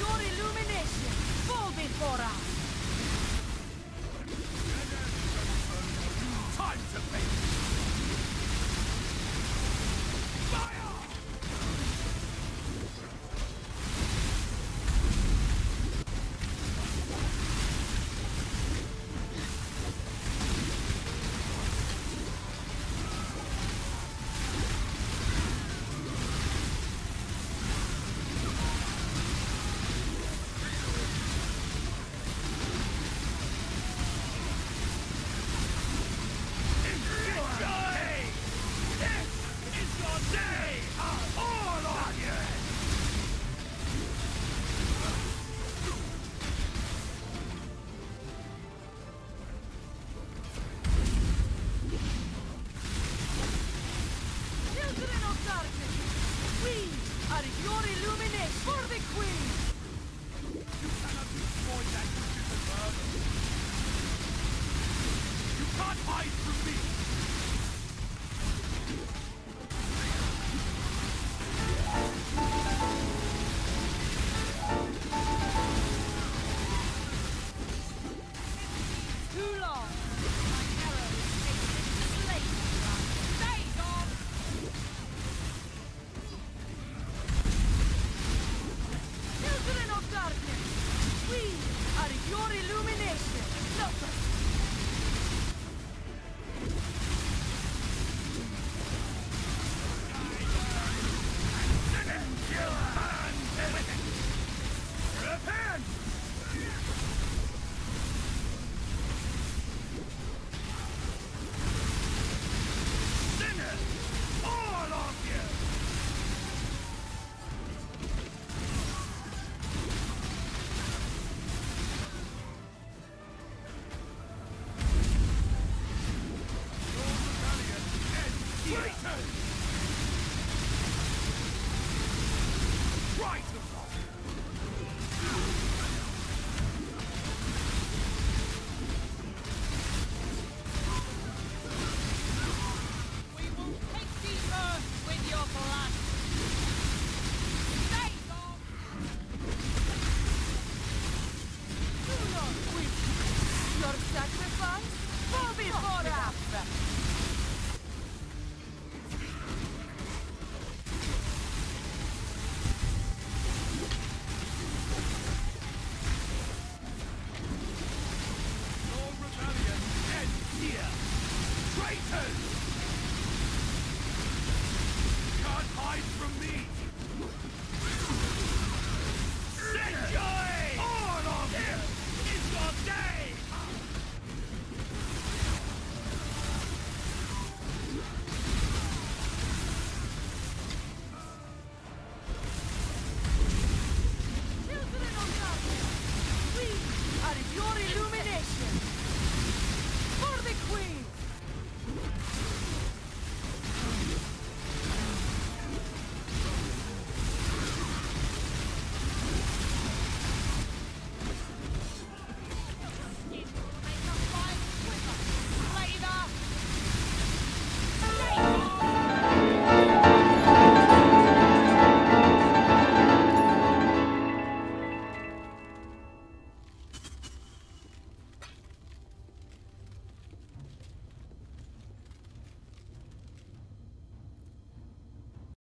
Your illumination fall before us! darkness. We are your illumination for the Queen. You cannot destroy your illumination. A Satan! Can't hide from me!